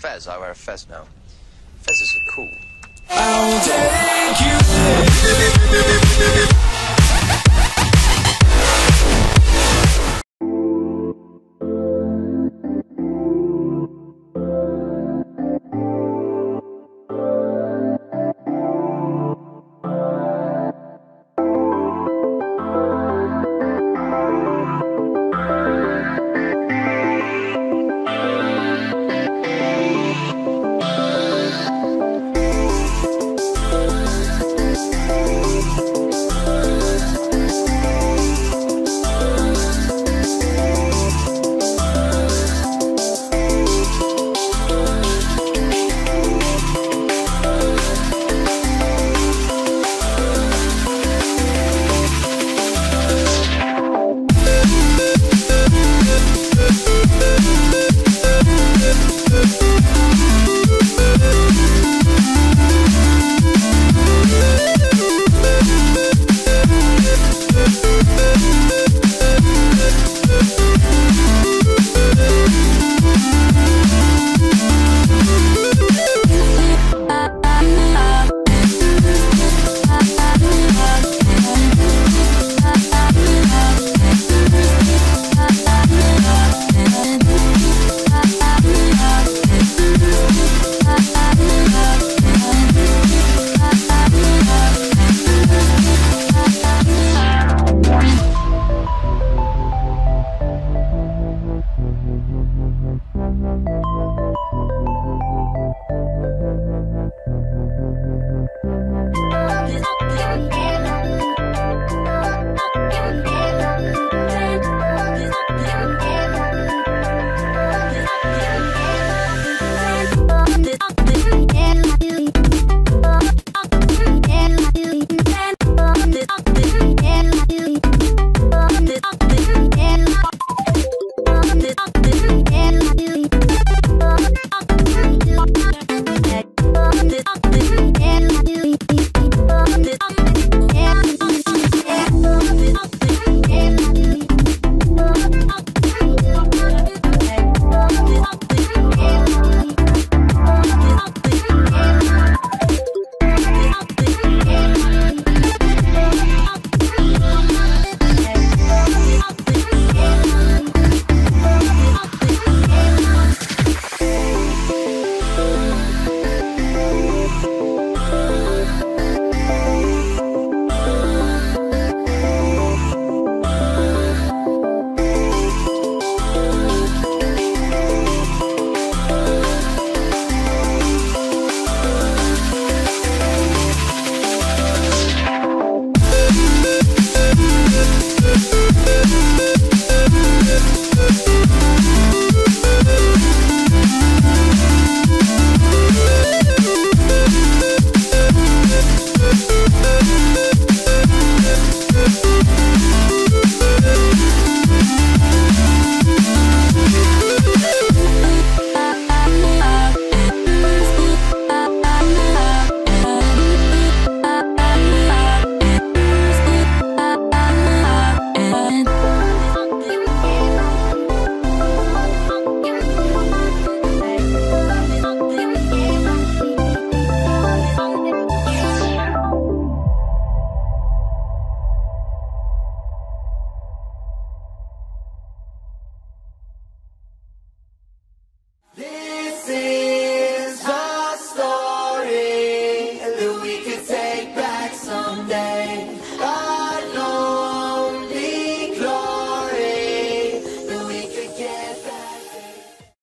fez. I wear a fez now. Fezzes are cool. way.